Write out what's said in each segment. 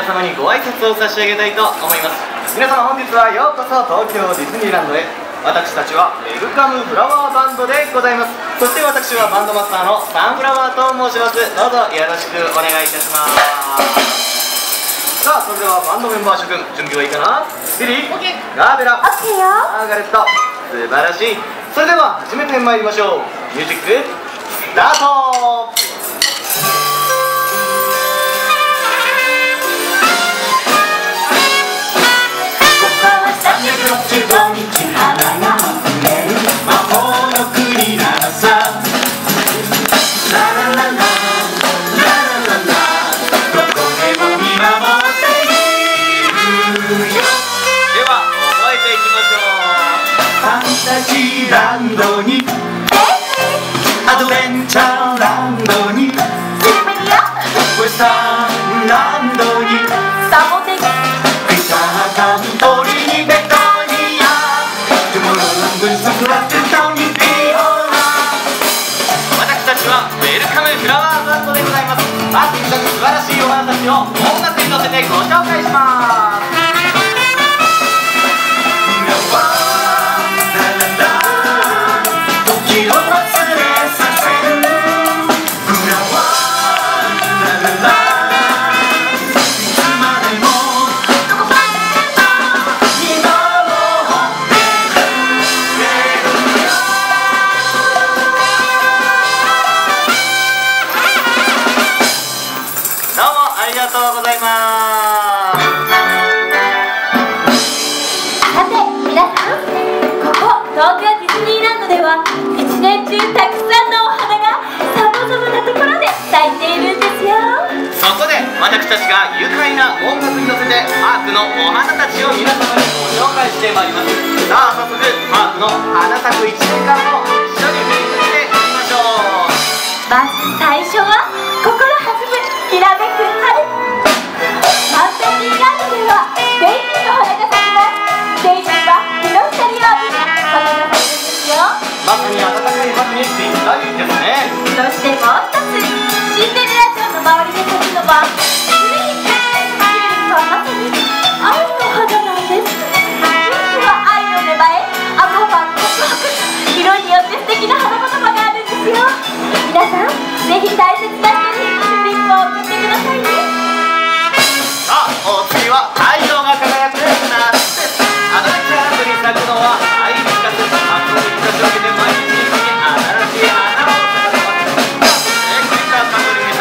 皆様にご挨拶を差し上げたいと思います。皆様本日はようこそ東京ディズニーランドへ。私たちはウェルカムフラワーバンドでございます。そして私はバンドマスターのサンフラワーと申します。どうぞよろしくお願いいたします。さあそれではバンドメンバー諸君準備はいいかな？リリー。ガーベラ。オッケーよ。マーガレット。素晴らしい。それでは始めてまいりましょう。ミュージックスタートァンタジーランドにアドベンチャーランドにスーベリアウエスタンランドに中たくさんのお花がさまざまなところで咲いているんですよ。そこで私たちが愉快な音楽に乗せてパークのお花たちを皆様にご紹介してまいります。さあ早速パークの花咲く1年間を一緒に見つけていきましょう。まず最初は心弾むきらめく春。ファンタジーランドではに暖かい春にぴったりですね。そしてもう一つシンデレラ城の周りで咲くのは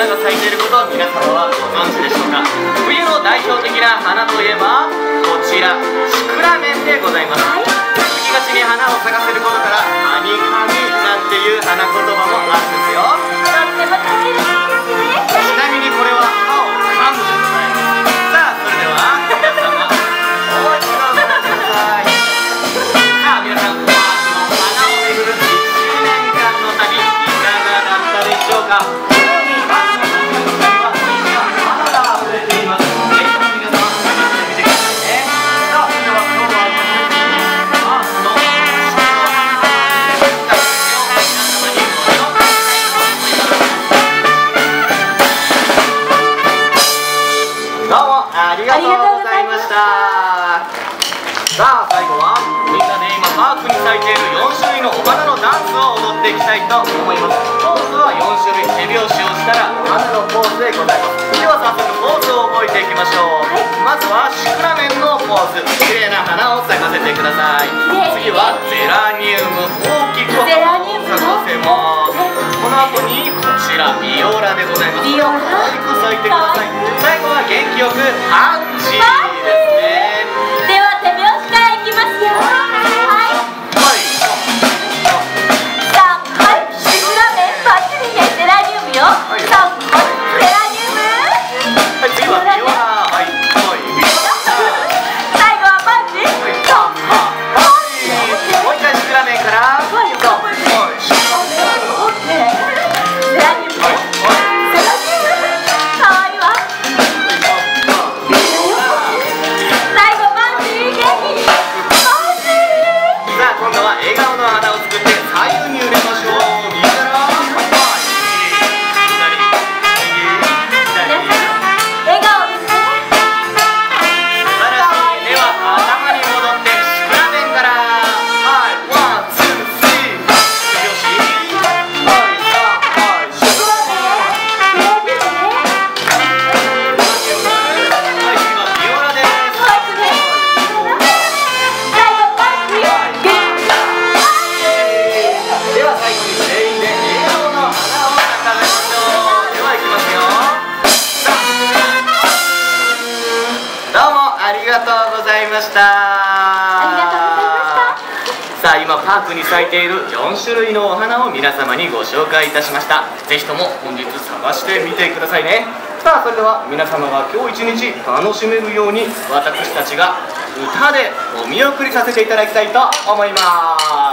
花が咲いていることを皆様はご存知でしょうか？冬の代表的な花といえばこちらシクラメンでございます。月がちに花を咲かせることからハニカミなんていう花言葉もあるんですよ。とっても可愛らしい。ですねちなみにこれは歯を噛むさあそれでは皆様もう一度ご覧ください。さあ皆さんパークの花を巡る1年間の旅いかがだったでしょうか？さあ最後はみんなで今パークに咲いている4種類のお花のダンスを踊っていきたいと思いますコースは4種類手拍子をしたら花のポーズでございますでは早速ポーズを覚えていきましょう、はい、まずはシクラメンのポーズ綺麗な花を咲かせてください、次はゼラニウム大きく咲かせます、この後にこちらビオラでございます大きく咲いてください最後は元気よくアンチですね。今パークに咲いている4種類のお花を皆様にご紹介いたしました。是非とも本日探してみてくださいね。さあそれでは皆様が今日一日楽しめるように私たちが歌でお見送りさせていただきたいと思います。